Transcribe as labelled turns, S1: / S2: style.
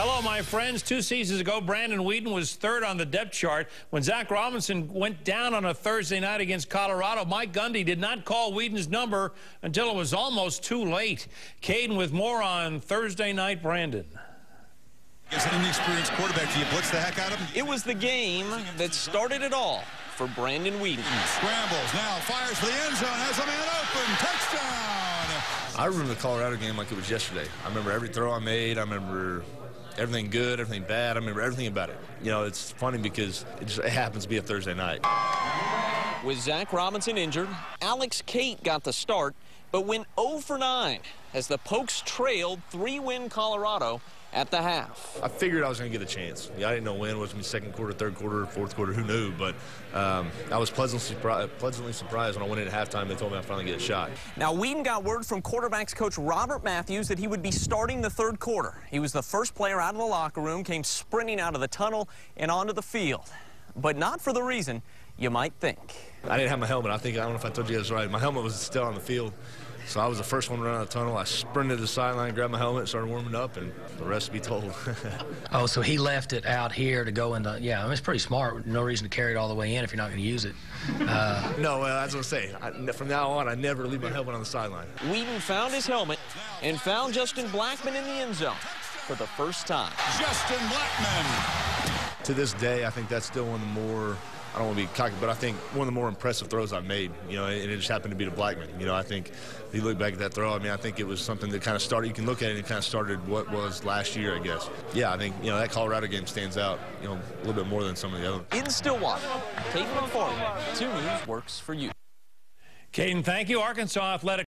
S1: Hello, my friends. Two seasons ago, Brandon Weeden was third on the depth chart. When Zach Robinson went down on a Thursday night against Colorado, Mike Gundy did not call Weeden's number until it was almost too late. Caden with more on Thursday night, Brandon.
S2: As an inexperienced quarterback, do you blitz the heck out of him?
S3: It was the game that started it all for Brandon Weeden.
S2: Scrambles, now fires for the end zone, has a man open, touchdown!
S4: I remember the Colorado game like it was yesterday. I remember every throw I made. I remember everything good, everything bad. I remember everything about it. You know, it's funny because it just it happens to be a Thursday night.
S3: With Zach Robinson injured, Alex Cate got the start, but went 0 for 9 as the Pokes trailed three-win Colorado at the half.
S4: I figured I was going to get a chance. Yeah, I didn't know when it was going to be second quarter, third quarter, fourth quarter, who knew, but um, I was pleasantly, surpri pleasantly surprised when I went in at halftime. They told me I'd finally get a shot.
S3: Now, Weeden got word from quarterbacks coach Robert Matthews that he would be starting the third quarter. He was the first player out of the locker room, came sprinting out of the tunnel and onto the field, but not for the reason you might think.
S4: I didn't have my helmet. I think, I don't know if I told you guys right. My helmet was still on the field. So I was the first one to run out of the tunnel. I sprinted to the sideline, grabbed my helmet, started warming up, and the rest to be told.
S5: oh, so he left it out here to go into, yeah, I mean, it's pretty smart. No reason to carry it all the way in if you're not going to use it.
S4: Uh, no, well, as I was saying, I, from now on, I never leave my helmet on the sideline.
S3: Weeden found his helmet and found Justin Blackmon in the end zone for the first time.
S2: Justin Blackmon.
S4: To this day, I think that's still one of the more I don't want to be cocky, but I think one of the more impressive throws I've made, you know, and it just happened to be to Blackmon. You know, I think if you look back at that throw, I mean, I think it was something that kind of started, you can look at it and it kind of started what was last year, I guess. Yeah, I think, you know, that Colorado game stands out, you know, a little bit more than some of the other.
S3: In Stillwater, Caden McFarland, 2 News works for you.
S1: Caden, thank you. Arkansas Athletic